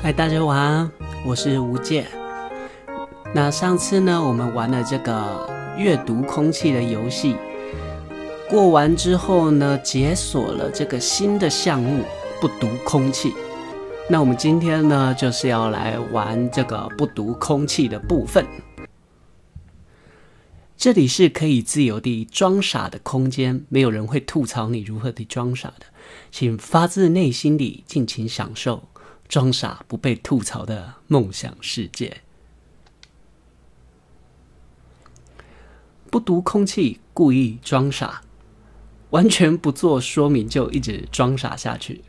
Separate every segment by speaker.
Speaker 1: 嗨，大家晚安，我是吴健。那上次呢，我们玩了这个阅读空气的游戏，过完之后呢，解锁了这个新的项目——不读空气。那我们今天呢，就是要来玩这个不读空气的部分。这里是可以自由地装傻的空间，没有人会吐槽你如何地装傻的，请发自内心地尽情享受装傻不被吐槽的梦想世界。不读空气，故意装傻，完全不做说明就一直装傻下去。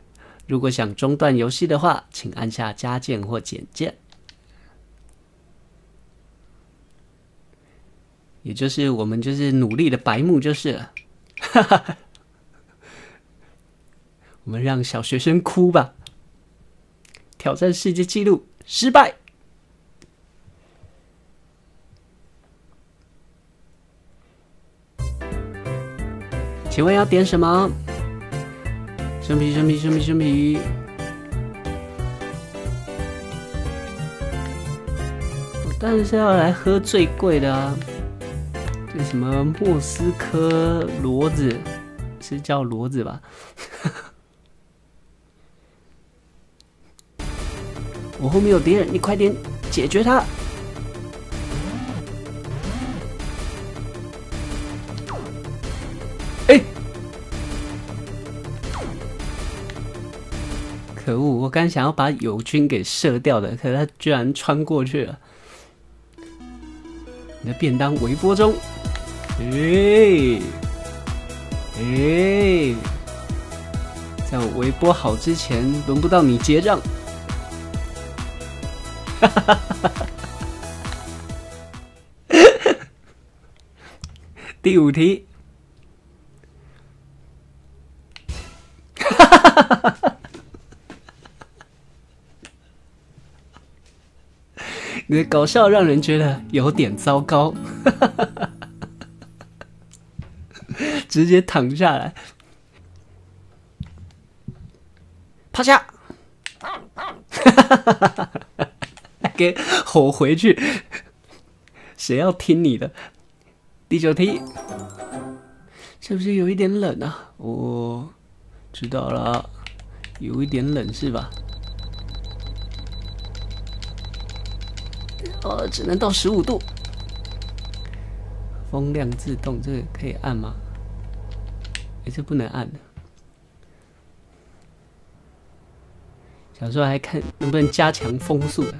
Speaker 1: 如果想中断游戏的话，请按下加键或减键。也就是我们就是努力的白目就是了，哈哈我们让小学生哭吧，挑战世界纪录失败。请问要点什么？生皮，生皮，生皮，生皮。我当然是要来喝最贵的啊！这什么莫斯科骡子？是叫骡子吧？我后面有敌人，你快点解决他！哎！可恶！我刚想要把友军给射掉的，可是他居然穿过去了。你的便当微波中。哎哎，在我微波好之前，轮不到你结账。第五题。你的搞笑让人觉得有点糟糕。直接躺下来，趴下，给 吼回去，谁要听你的？第九题，是不是有一点冷啊？我知道了，有一点冷是吧？呃，只能到十五度，风量自动，这个可以按吗？也是不能按的。小时候还看能不能加强风速的。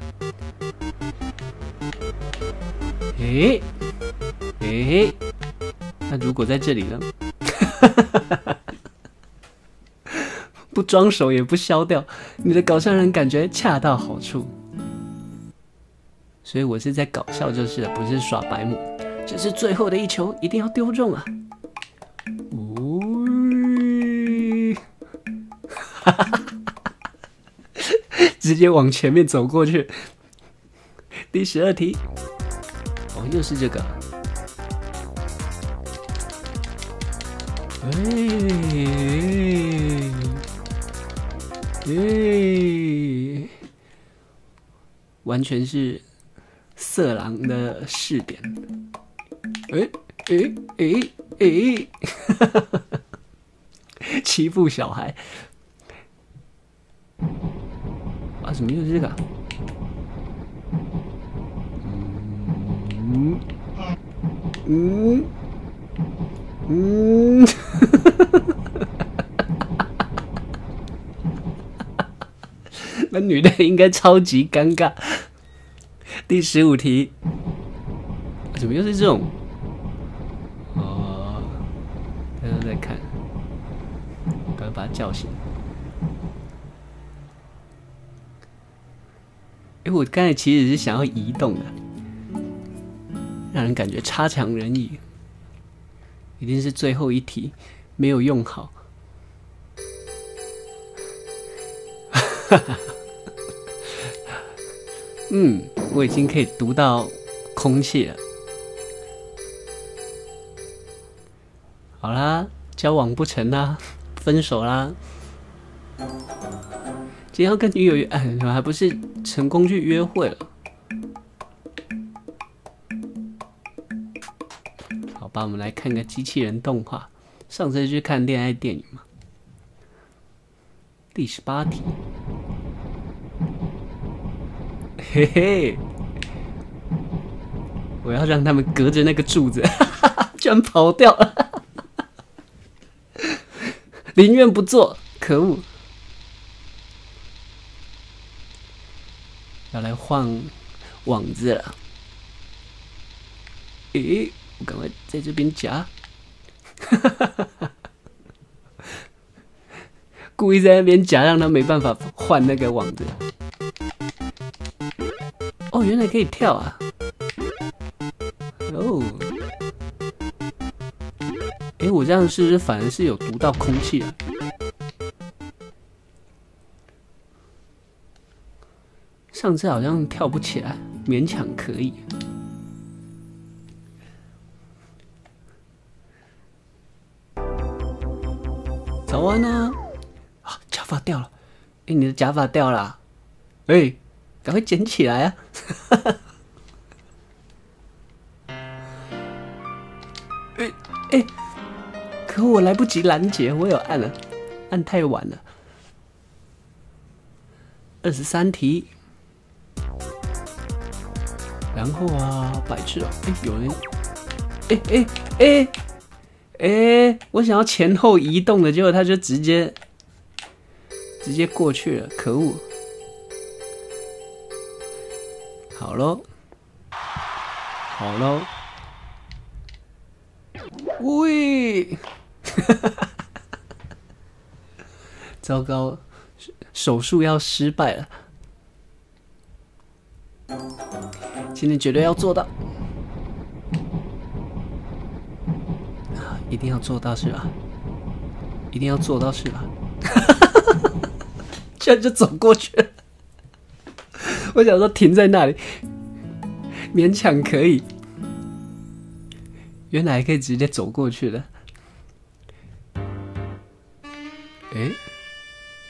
Speaker 1: 诶诶，那如果在这里呢？不装熟也不消掉，你的搞笑人感觉恰到好处。所以我是在搞笑就是了，不是耍白目。这是最后的一球，一定要丢中啊！呜！哈 哈直接往前面走过去。第十二题，哦，又是这个。哎哎，完全是色狼的试点。哎哎哎哎，欺负小孩。怎么又是这个？嗯嗯嗯，那女的应该超级尴尬。第十五题，怎么又是这种？哦，大家在看，赶快把他叫醒。我刚才其实是想要移动的，让人感觉差强人意。一定是最后一题没有用好。嗯，我已经可以读到空气了。好啦，交往不成啦，分手啦。今天要跟女友约，哎，还不是成功去约会了？好吧，我们来看个机器人动画。上次去看恋爱电影嘛。第十八题，嘿嘿，我要让他们隔着那个柱子，居然跑掉了，宁愿不做，可恶！要来换网子了，诶，我赶快在这边夹，故意在那边夹，让他没办法换那个网子。哦，原来可以跳啊！哦，哎，我这样是不是反而是有读到空气啊？上次好像跳不起来，勉强可以。早安啊！发掉了，哎，你的假发掉了，哎，赶快捡起来啊！哎哎，可我来不及拦截，我有按了，按太晚了。二十三题，然后啊，白痴哦，哎，有人，哎哎哎哎，我想要前后移动的，结果他就直接。直接过去了，可恶！好喽，好喽，喂，糟糕，手术要失败了，今天绝对要做到，一定要做到是吧？一定要做到是吧？居然就走过去了，我想说停在那里，勉强可以。原来可以直接走过去的。哎，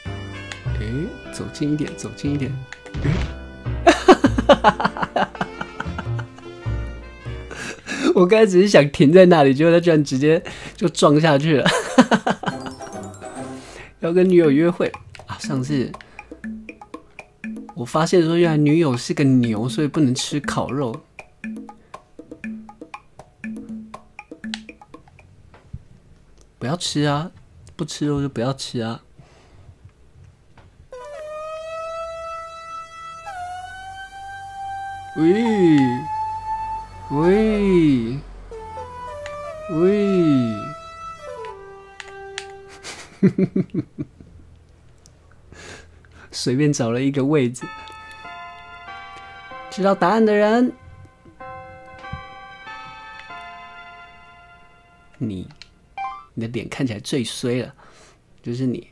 Speaker 1: 哎，走近一点，走近一点。我刚才只是想停在那里，结果他居然直接就撞下去了。要跟女友约会啊。上次我发现说，原来女友是个牛，所以不能吃烤肉。不要吃啊！不吃肉就不要吃啊！随便找了一个位置，知道答案的人，你，你的脸看起来最衰了，就是你。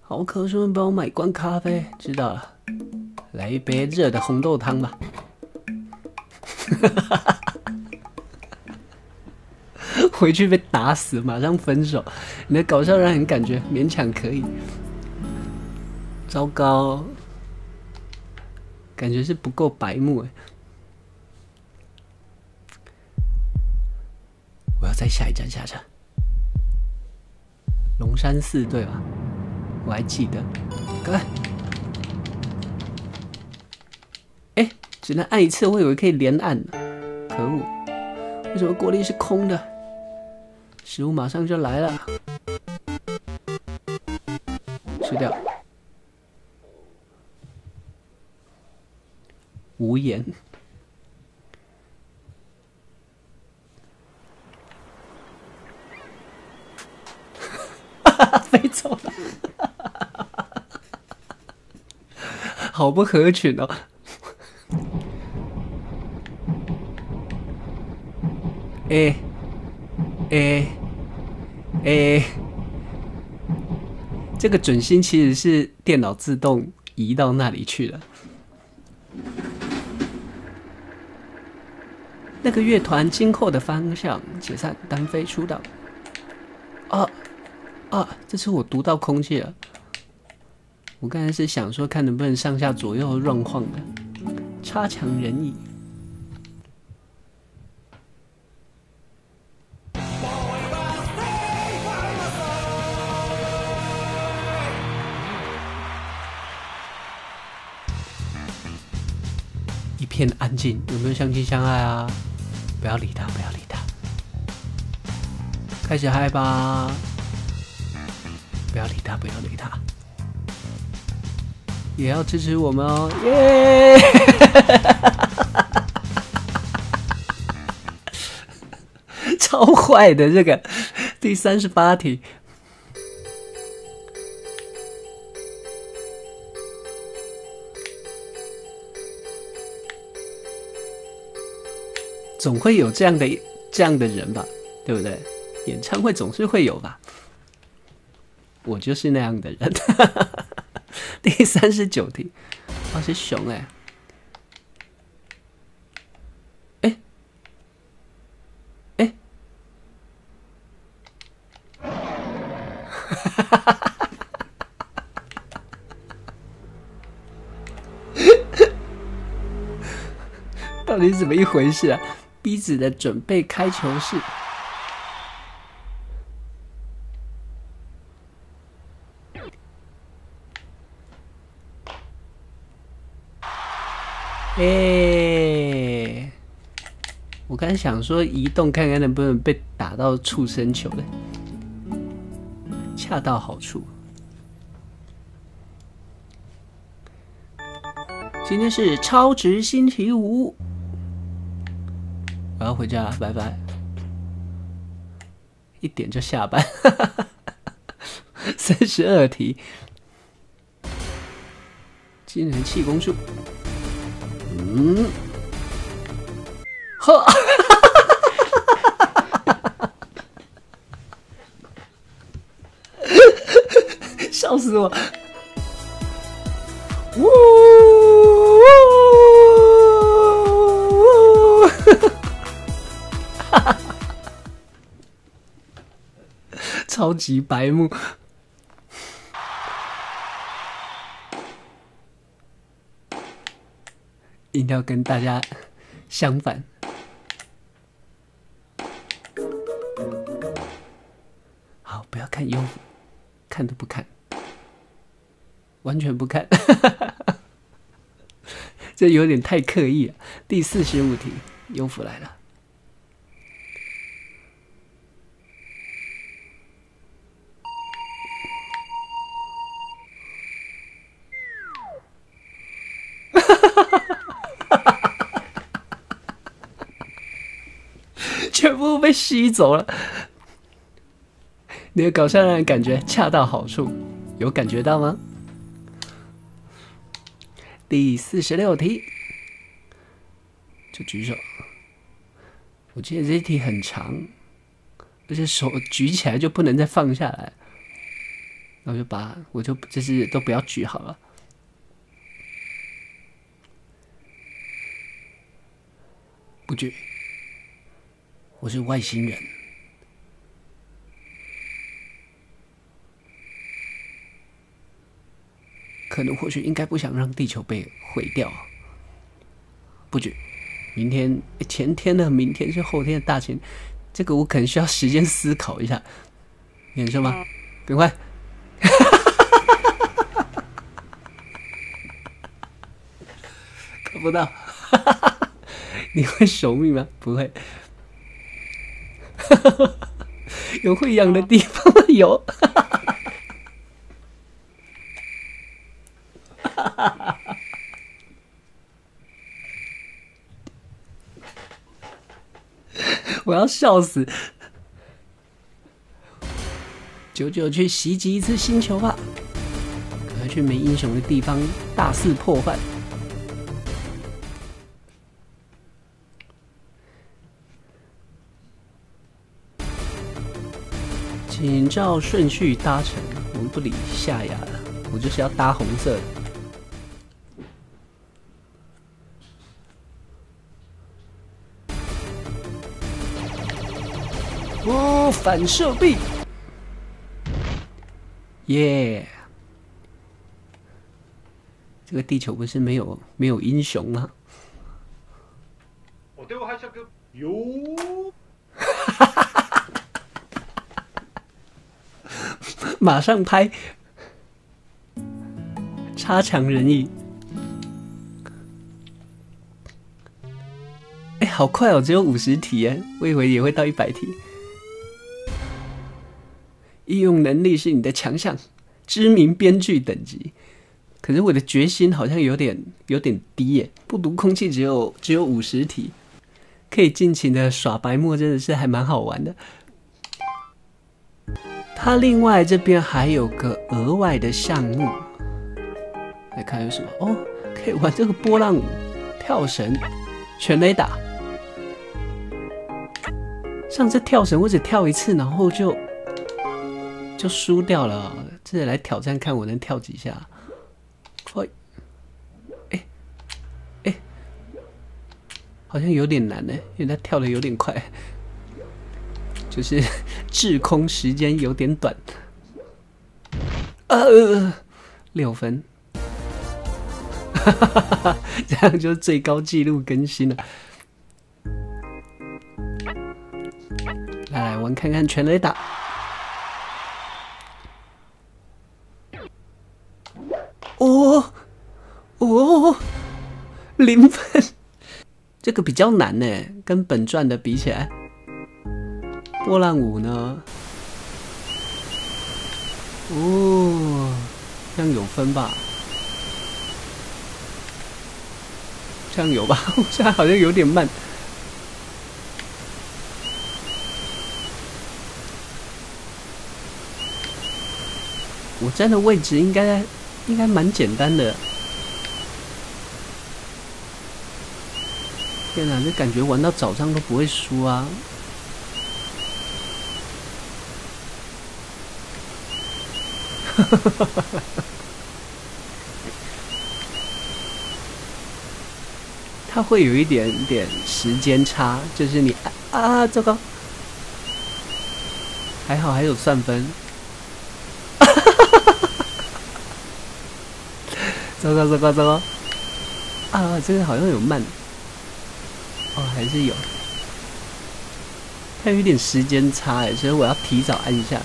Speaker 1: 好渴，顺便帮我买罐咖啡。知道了，来一杯热的红豆汤吧。哈哈哈哈回去被打死，马上分手。你的搞笑让人感觉勉强可以。糟糕，感觉是不够白目哎。我要在下一站下车。龙山寺对吧？我还记得。快！哎，只能按一次，我以为可以连按呢。可恶，为什么锅里是空的？食物马上就来了，吃掉。无言，飞走了，好不合群哦。哎，诶诶，这个准心其实是电脑自动移到那里去了。那个乐团今后的方向解散，单飞出道。啊啊！这次我读到空气了。我刚才是想说，看能不能上下左右乱晃的，差强人意。片安静，有没有相亲相爱啊？不要理他，不要理他。开始嗨吧！不要理他，不要理他。也要支持我们哦，耶！超坏的这个第三十八题，总会有这样的这样的人吧，对不对？演唱会总是会有吧，我就是那样的人。第三十九题，我是熊哎，哎，哎，到底怎么一回事啊？逼子的准备开球式。哎，我刚想说移动看看能不能被打到畜生球的，恰到好处。今天是超值星期五，我要回家了，拜拜。一点就下班，三十二题，技能气功术。嗯，呵，笑死我！呜，超级白目。一定要跟大家相反。好，不要看优，看都不看，完全不看，这有点太刻意了。第四十五题，优福来了。全部被吸走了，你的搞笑让人感觉恰到好处，有感觉到吗？第四十六题，就举手。我记得这题很长，而且手举起来就不能再放下来，那我就把我就这是都不要举好了，不举。我是外星人，可能或许应该不想让地球被毁掉。不举，明天、前天的，明天是后天的大前，这个我可能需要时间思考一下。你说吗？赶快！看不到，你会守密吗？不会。有会痒的地方吗？有。我要笑死！九九去袭击一次星球吧，赶快去没英雄的地方大肆破坏。请照顺序搭乘，我们不理夏雅了，我就是要搭红色的。哦，反射壁，耶！这个地球不是没有没有英雄吗？
Speaker 2: 我对我还是个有。
Speaker 1: 马上拍，差强人意。哎，好快哦，只有五十题哎，我以为也会到一百题。应用能力是你的强项，知名编剧等级。可是我的决心好像有点有点低耶，不读空气只有只有五十题，可以尽情的耍白沫，真的是还蛮好玩的。它另外这边还有个额外的项目，来看有什么哦，可以玩这个波浪舞、跳绳、全雷打。上次跳绳我只跳一次，然后就就输掉了。这次来挑战看我能跳几下。哎，哎，哎，好像有点难呢，因为他跳的有点快。就是 滞空时间有点短，呃，六分，这样就最高纪录更新了。来来玩看看全雷打，哦哦，零分，这个比较难呢，跟本传的比起来。波浪舞呢？哦，这样有分吧？这样有吧？我现在好像有点慢。我站的位置应该应该蛮简单的。天哪，这感觉玩到早上都不会输啊！哈哈哈，它会有一点点时间差，就是你啊，糟糕，还好还有算分，糟糕糟糕糟糕，啊，这个好像有慢，哦，还是有，它有一点时间差哎，所以我要提早按一下。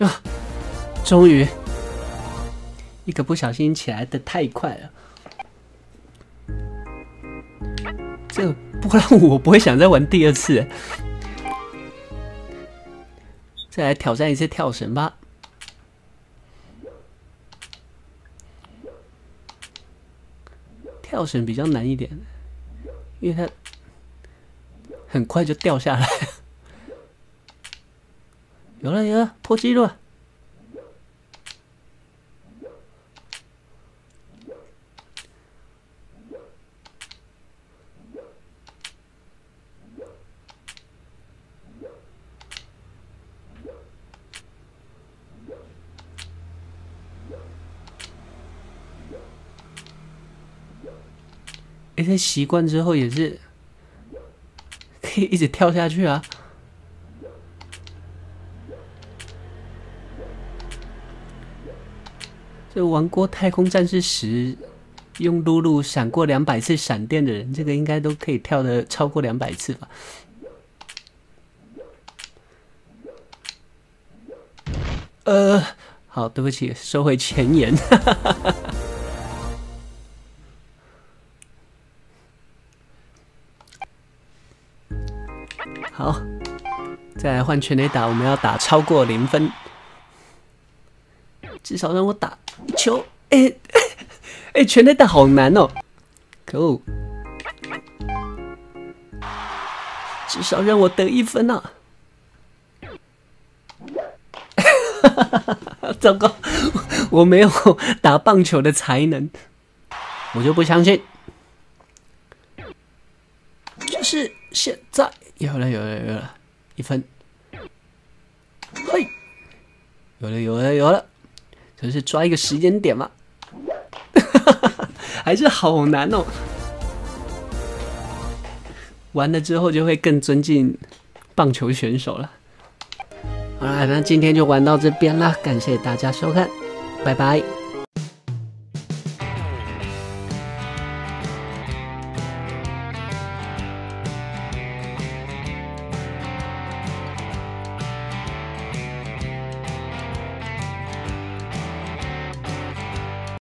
Speaker 1: 啊！终于，一个不小心起来的太快了。这个波浪舞我不会想再玩第二次。再来挑战一次跳绳吧。跳绳比较难一点，因为它很快就掉下来。有了有了，破纪录！哎，这习惯之后也是可以一直跳下去啊。玩过《太空战士十》，用露露闪过两百次闪电的人，这个应该都可以跳的超过两百次吧？呃，好，对不起，收回前言。好，再来换全雷打，我们要打超过零分。至少让我打球，哎 哎，全垒打好难哦，可恶！至少让我得一分啊！糟糕，我没有打棒球的才能，我就不相信。就是现在，有了，有了，有了，一分。嘿，有了，有了，有了，就是抓一个时间点嘛。还是好难哦。玩了之后就会更尊敬棒球选手了。好了，那今天就玩到这边啦，感谢大家收看，拜拜。